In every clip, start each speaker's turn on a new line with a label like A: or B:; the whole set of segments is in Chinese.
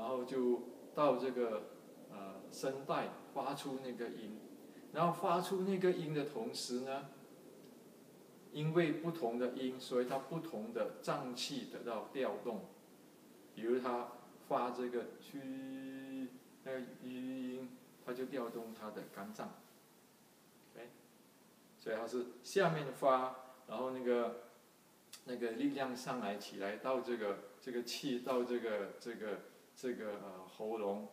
A: 然后就到这个呃声带发出那个音，然后发出那个音的同时呢，因为不同的音，所以它不同的脏器得到调动，比如它发这个去那个余音，它就调动它的肝脏，所以它是下面发，然后那个那个力量上来起来到这个这个气到这个这个这个呃喉咙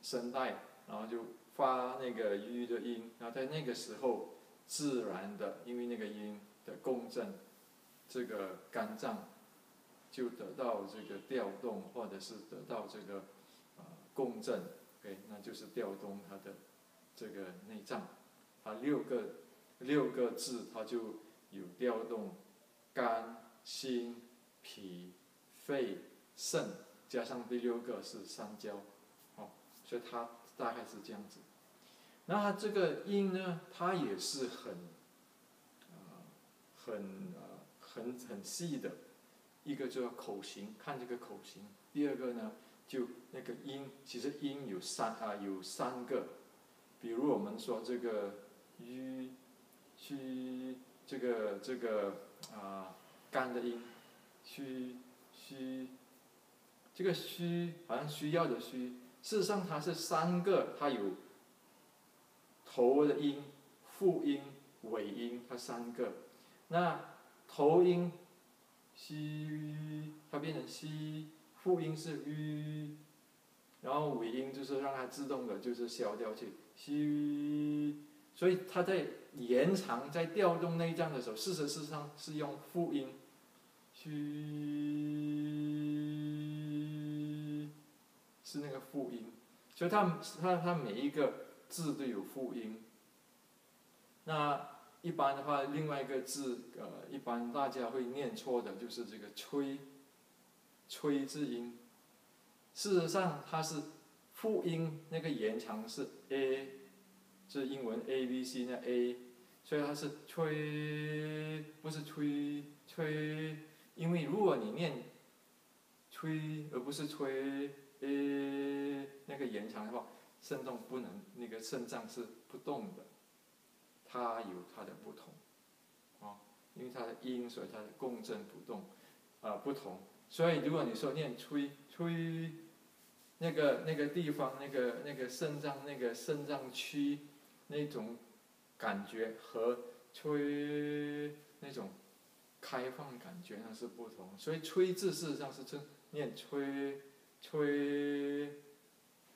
A: 声带，然后就发那个吁的音，然后在那个时候自然的，因为那个音。的共振，这个肝脏就得到这个调动，或者是得到这个啊共振，OK，那就是调动它的这个内脏，它六个六个字，它就有调动肝、心、脾、肺、肾，加上第六个是三焦，哦，所以它大概是这样子。那它这个音呢，它也是很。很呃很很细的，一个叫口型，看这个口型。第二个呢，就那个音，其实音有三啊有三个，比如我们说这个吁吁这个这个啊干的音，吁吁，这个需好像需要的需，事实上它是三个，它有头的音、复音、尾音，它三个。那头音西，它变成西，复音是吁，然后尾音就是让它自动的，就是消掉去西，所以它在延长、在调动内脏的时候，事实上是用复音，虚，是那个复音，所以它它它每一个字都有复音，那。一般的话，另外一个字，呃，一般大家会念错的，就是这个“吹”，“吹”字音。事实上，它是复音，那个延长是 a，是英文 a b c 那 a，所以它是“吹”，不是“吹”，“吹”。因为如果你念“吹”而不是“吹呃那个延长的话，肾脏不能，那个肾脏是不动的。它有它的不同，啊，因为它的音，所以它的共振不动，啊不同。所以如果你说念吹吹，那个那个地方那个那个肾脏那个肾脏区那种感觉和吹那种开放感觉那是不同。所以吹字事实上是真念吹吹，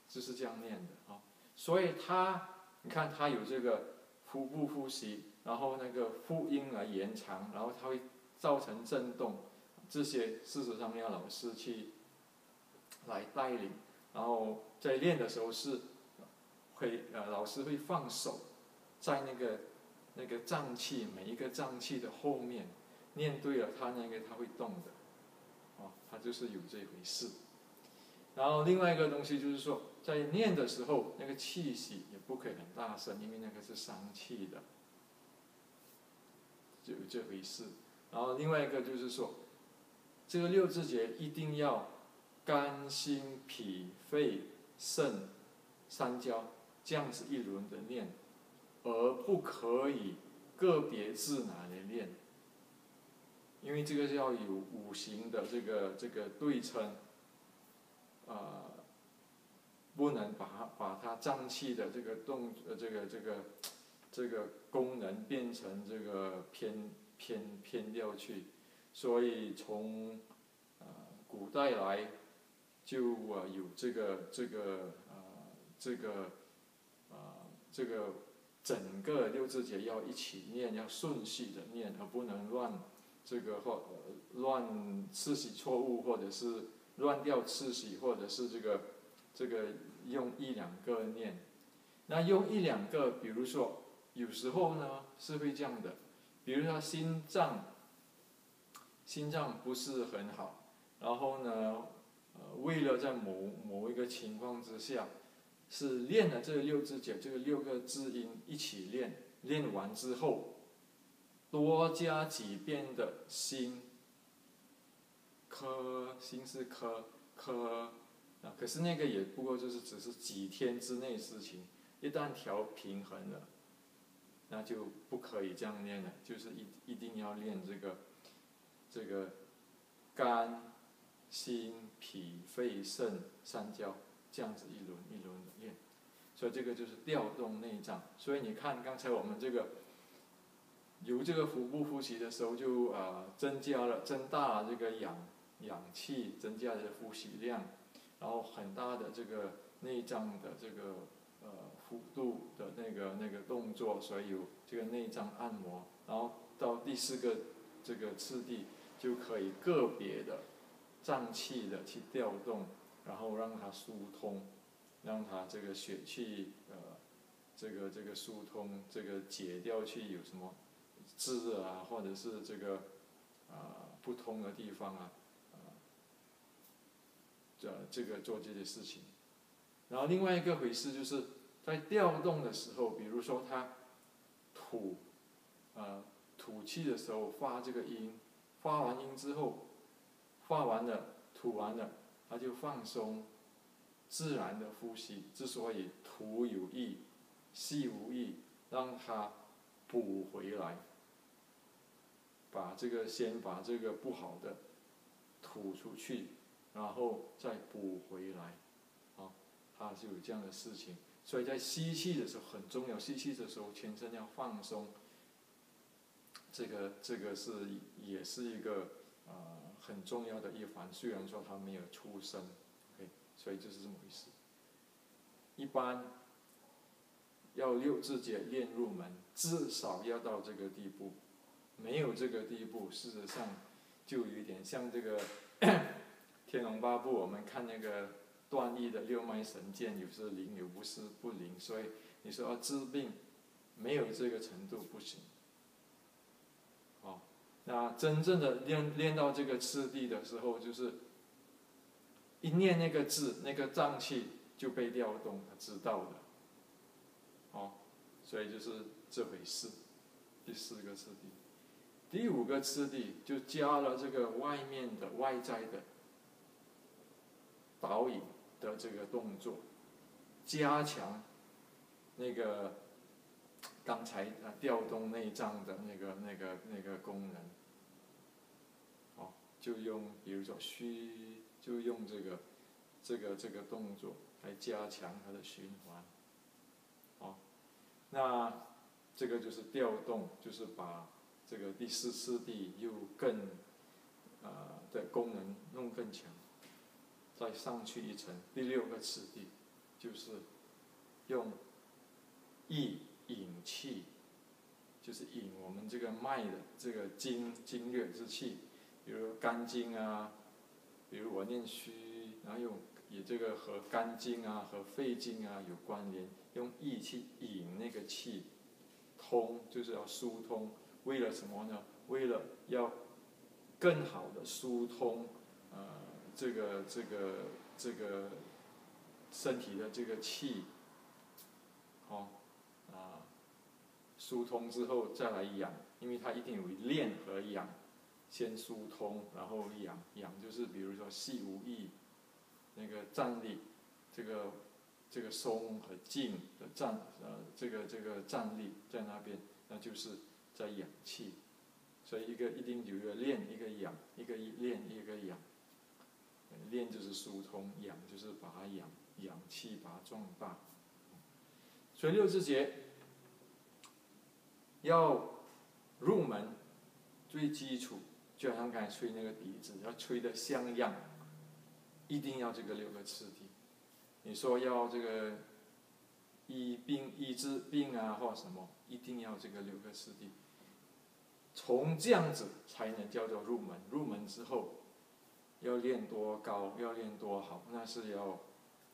A: 就是这样念的啊。所以它你看它有这个。腹部呼吸，然后那个复音来延长，然后它会造成震动，这些事实上要老师去来带领，然后在练的时候是会呃老师会放手在那个那个脏器每一个脏器的后面，念对了，它那个它会动的，哦，它就是有这回事。然后另外一个东西就是说。在念的时候，那个气息也不可以很大声，因为那个是伤气的，就有这回事。然后另外一个就是说，这个六字节一定要肝、心、脾、肺、肾、三焦这样子一轮的念，而不可以个别字拿来念，因为这个是要有五行的这个这个对称，啊。不能把把它脏器的这个动呃这个这个这个功能变成这个偏偏偏掉去，所以从呃古代来就啊有这个这个呃这个啊这个整个六字节要一起念，要顺序的念，而不能乱这个或乱次序错误，或者是乱掉次序，或者是这个。这个用一两个念，那用一两个，比如说有时候呢是会这样的，比如说心脏，心脏不是很好，然后呢，呃，为了在某某一个情况之下，是练了这六字节，这个六个字音一起练，练完之后，多加几遍的心，科心是科科。啊，可是那个也不过就是只是几天之内事情，一旦调平衡了，那就不可以这样练了，就是一一定要练这个，这个肝、心、脾、肺、肾三焦，这样子一轮一轮的练，所以这个就是调动内脏。所以你看刚才我们这个，由这个腹部呼吸的时候就啊增加了增大了这个氧氧气，增加的呼吸量。然后很大的这个内脏的这个呃幅度的那个那个动作，所以有这个内脏按摩。然后到第四个这个次第，就可以个别的脏器的去调动，然后让它疏通，让它这个血气呃这个这个疏通，这个解掉去有什么滞啊，或者是这个啊不通的地方啊。呃，这个做这些事情，然后另外一个回事就是在调动的时候，比如说他吐，呃，吐气的时候发这个音，发完音之后，发完了，吐完了，他就放松，自然的呼吸。之所以吐有益，吸无益，让他补回来，把这个先把这个不好的吐出去。然后再补回来，啊，它就有这样的事情。所以在吸气的时候很重要，吸气的时候全身要放松。这个这个是也是一个呃很重要的一环，虽然说他没有出声所以就是这么回事。一般要六字节练入门，至少要到这个地步，没有这个地步，事实上就有点像这个。天龙八部，我们看那个段誉的六脉神剑，有时灵，有不是不灵，所以你说治病，没有这个程度不行。哦，那真正的练练到这个次第的时候，就是一念那个字，那个脏器就被调动，他知道的。哦，所以就是这回事。第四个次第，第五个次第就加了这个外面的外在的。导引的这个动作，加强那个刚才啊调动内脏的那个那个那个功能，好，就用比如说虚，就用这个这个这个动作来加强它的循环，好，那这个就是调动，就是把这个第四次第又更啊的功能弄更强。再上去一层，第六个次第，就是用意引气，就是引我们这个脉的这个经经略之气，比如肝经啊，比如我念虚，然后用以这个和肝经啊和肺经啊有关联，用意去引那个气通，就是要疏通，为了什么呢？为了要更好的疏通，这个这个这个身体的这个气，好啊，疏通之后再来养，因为它一定有练和养，先疏通，然后养养就是比如说细无益，那个站立，这个这个松和静的站呃这个这个站立在那边，那就是在养气，所以一个一定有一个练一个养，一个练一个养。练就是疏通，养就是把它养，养气把它壮大。所以六字节要入门，最基础就好像刚才吹那个笛子，要吹的像样，一定要这个六个次第。你说要这个医病医治病啊，或什么，一定要这个六个次第。从这样子才能叫做入门，入门之后。要练多高，要练多好，那是要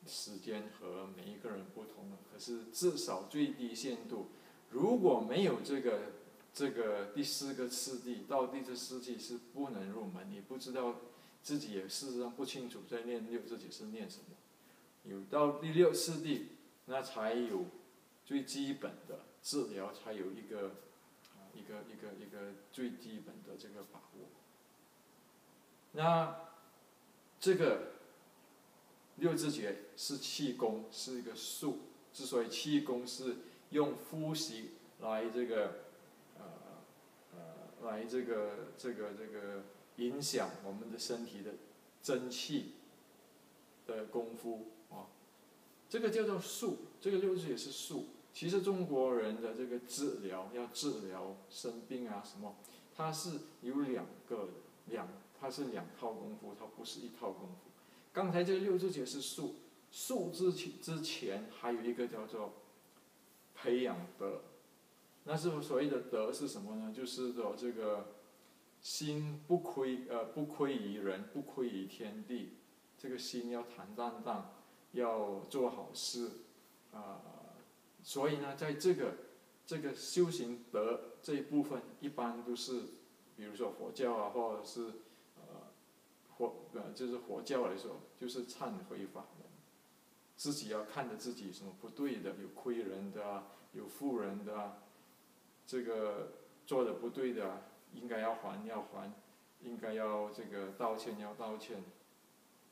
A: 时间和每一个人不同的。可是至少最低限度，如果没有这个这个第四个次第，到第四次第是不能入门。你不知道自己也事实上不清楚在练六自己是练什么。有到第六次第，那才有最基本的治疗，才有一个一个一个一个最基本的这个把握。那。这个六字诀是气功，是一个术。之所以气功是用呼吸来这个，呃，呃，来这个这个这个影响我们的身体的真气的功夫啊，这个叫做术。这个六字也是术。其实中国人的这个治疗要治疗生病啊什么，它是有两个，两它是两套功夫，它不是一套功夫。刚才这六字诀是术，术之前之前还有一个叫做培养德。那是所谓的德是什么呢？就是说这个心不亏呃不亏于人，不亏于天地，这个心要坦荡荡，要做好事啊。所以呢，在这个这个修行德这一部分，一般都是，比如说佛教啊，或者是佛呃就是佛教来说，就是忏悔法门，自己要看着自己什么不对的，有亏人的，有负人的，这个做的不对的，应该要还要还，应该要这个道歉要道歉，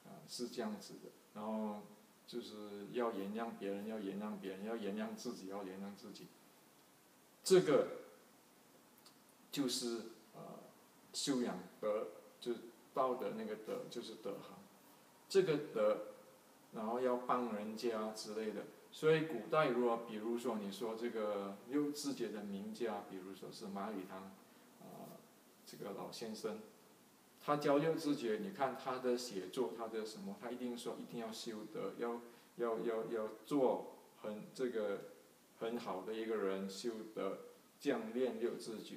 A: 啊是这样子的，然后。就是要原谅别人，要原谅别人，要原谅自己，要原谅自己。这个就是呃修养德，就道德那个德，就是德行。这个德，然后要帮人家之类的。所以古代如果比如说你说这个六字诀的名家，比如说是马语堂，啊，这个老先生。他教六字诀，你看他的写作，他的什么，他一定说一定要修德，要要要要做很这个很好的一个人，修德，将练六字诀。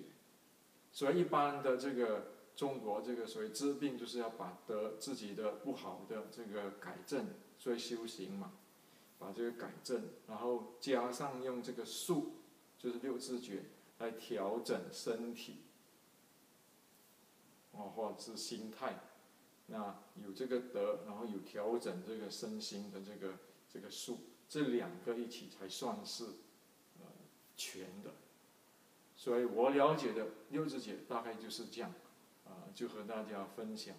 A: 所以一般的这个中国这个所谓治病，就是要把德自己的不好的这个改正，所以修行嘛，把这个改正，然后加上用这个术，就是六字诀来调整身体。哦，或者是心态，那有这个德，然后有调整这个身心的这个这个术，这两个一起才算是呃全的。所以我了解的六字诀大概就是这样，就和大家分享。